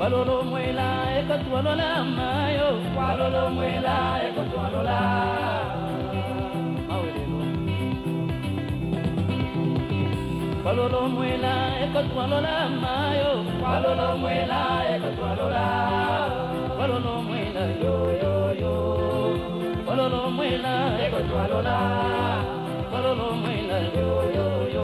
Walolo mwela ekotwalola mayo. Walolo mwela ekotwalola Mawelelo Walolo mwela ekotwalola mayo. Walolo mwela ekotwalola Walolo mwela yo yo yo. Walolo mwela ekotwalola Walolo mwela yo yo